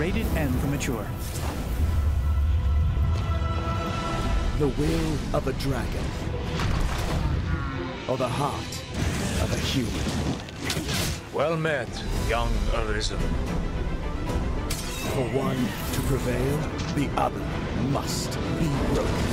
rated M for mature. The will of a dragon. Or the heart of a human. Well met, young Arisen. For one to prevail, the other must be broken.